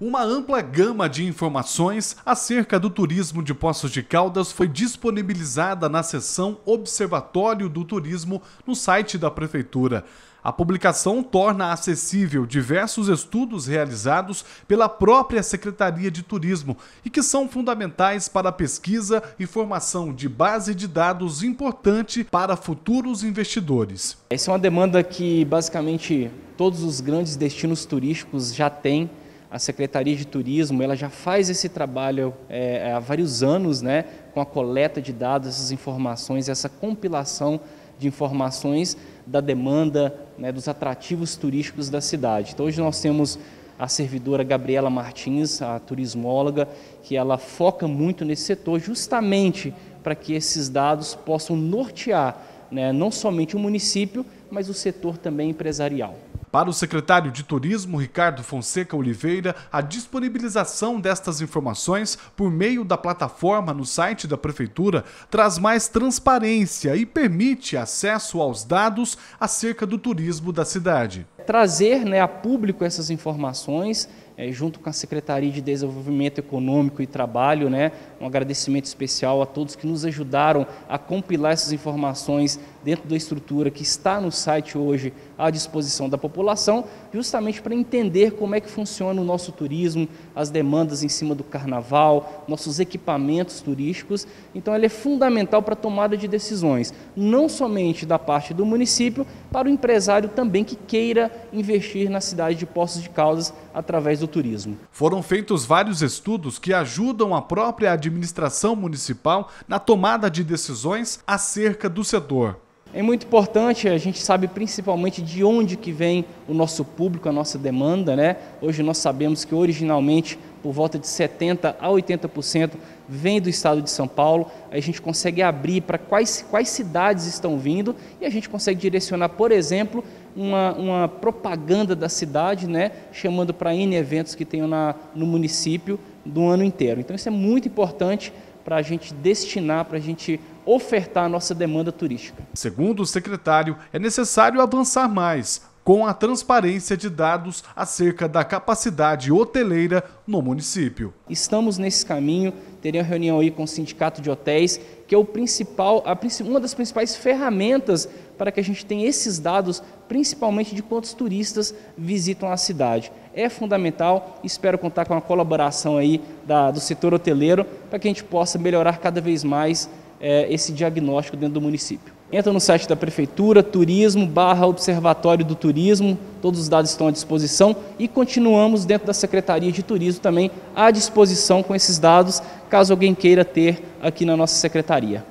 Uma ampla gama de informações acerca do turismo de Poços de Caldas foi disponibilizada na seção Observatório do Turismo no site da Prefeitura. A publicação torna acessível diversos estudos realizados pela própria Secretaria de Turismo e que são fundamentais para a pesquisa e formação de base de dados importante para futuros investidores. Essa é uma demanda que basicamente todos os grandes destinos turísticos já têm. A Secretaria de Turismo ela já faz esse trabalho é, há vários anos, né, com a coleta de dados, essas informações, essa compilação de informações da demanda, né, dos atrativos turísticos da cidade. Então, hoje nós temos a servidora Gabriela Martins, a turismóloga, que ela foca muito nesse setor justamente para que esses dados possam nortear né, não somente o município, mas o setor também empresarial. Para o secretário de Turismo, Ricardo Fonseca Oliveira, a disponibilização destas informações por meio da plataforma no site da Prefeitura traz mais transparência e permite acesso aos dados acerca do turismo da cidade. Trazer né, a público essas informações é, junto com a Secretaria de Desenvolvimento Econômico e Trabalho, né, um agradecimento especial a todos que nos ajudaram a compilar essas informações dentro da estrutura que está no site hoje à disposição da população, justamente para entender como é que funciona o nosso turismo, as demandas em cima do carnaval, nossos equipamentos turísticos. Então, ele é fundamental para a tomada de decisões, não somente da parte do município, para o empresário também que queira investir na cidade de Poços de Caldas através do turismo. Foram feitos vários estudos que ajudam a própria administração municipal na tomada de decisões acerca do setor. É muito importante, a gente sabe principalmente de onde que vem o nosso público, a nossa demanda, né? Hoje nós sabemos que originalmente por volta de 70 a 80% vem do estado de São Paulo. Aí a gente consegue abrir para quais, quais cidades estão vindo e a gente consegue direcionar, por exemplo, uma, uma propaganda da cidade, né, chamando para N eventos que tenham na, no município do ano inteiro. Então isso é muito importante para a gente destinar, para a gente ofertar a nossa demanda turística. Segundo o secretário, é necessário avançar mais com a transparência de dados acerca da capacidade hoteleira no município. Estamos nesse caminho, terei uma reunião aí com o Sindicato de Hotéis, que é o principal, a, uma das principais ferramentas para que a gente tenha esses dados, principalmente de quantos turistas visitam a cidade. É fundamental, espero contar com a colaboração aí da, do setor hoteleiro, para que a gente possa melhorar cada vez mais é, esse diagnóstico dentro do município. Entra no site da Prefeitura, turismo, barra Observatório do Turismo, todos os dados estão à disposição e continuamos dentro da Secretaria de Turismo também à disposição com esses dados, caso alguém queira ter aqui na nossa Secretaria.